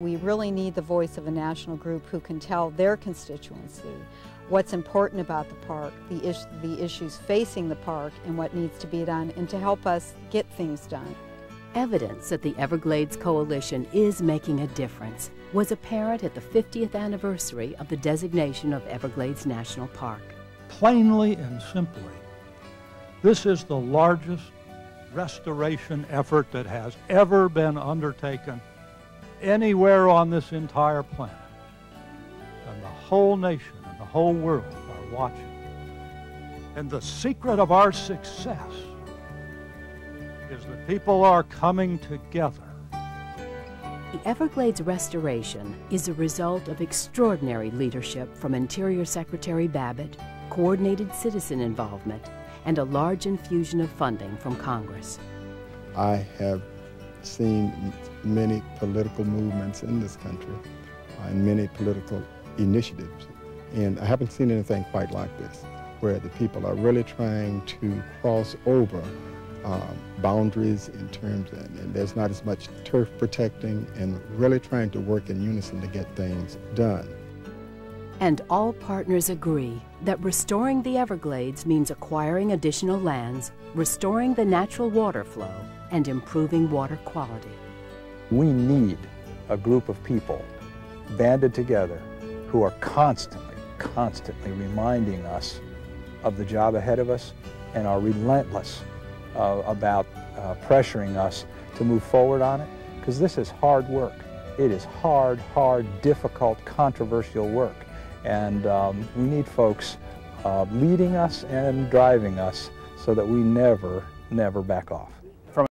We really need the voice of a national group who can tell their constituency what's important about the park, the, is the issues facing the park, and what needs to be done, and to help us get things done. Evidence that the Everglades Coalition is making a difference was apparent at the 50th anniversary of the designation of Everglades National Park. Plainly and simply, this is the largest restoration effort that has ever been undertaken anywhere on this entire planet. And the whole nation and the whole world are watching. And the secret of our success is that people are coming together. The Everglades restoration is a result of extraordinary leadership from Interior Secretary Babbitt, coordinated citizen involvement, and a large infusion of funding from Congress. I have seen many political movements in this country and many political initiatives. And I haven't seen anything quite like this, where the people are really trying to cross over uh, boundaries in terms, of, and there's not as much turf protecting, and really trying to work in unison to get things done. And all partners agree that restoring the Everglades means acquiring additional lands, restoring the natural water flow, and improving water quality. We need a group of people banded together who are constantly, constantly reminding us of the job ahead of us and are relentless uh, about uh, pressuring us to move forward on it because this is hard work. It is hard, hard, difficult, controversial work. And um, we need folks uh, leading us and driving us so that we never, never back off.